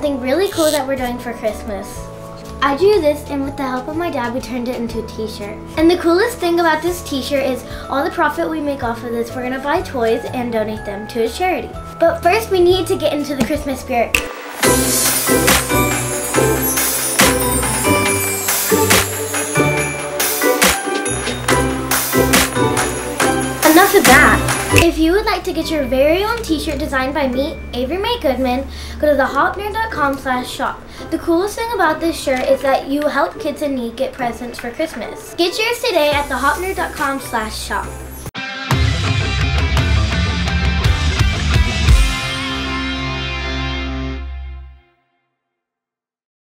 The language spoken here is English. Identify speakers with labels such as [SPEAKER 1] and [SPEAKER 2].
[SPEAKER 1] something really cool that we're doing for Christmas. I drew this and with the help of my dad we turned it into a t-shirt. And the coolest thing about this t-shirt is all the profit we make off of this we're gonna buy toys and donate them to a charity. But first we need to get into the Christmas spirit. Enough of that. If you would like to get your very own t-shirt designed by me, Avery May Goodman, go to thehopnerd.com slash shop. The coolest thing about this shirt is that you help kids in need get presents for Christmas. Get yours today at thehopnerd.com slash shop.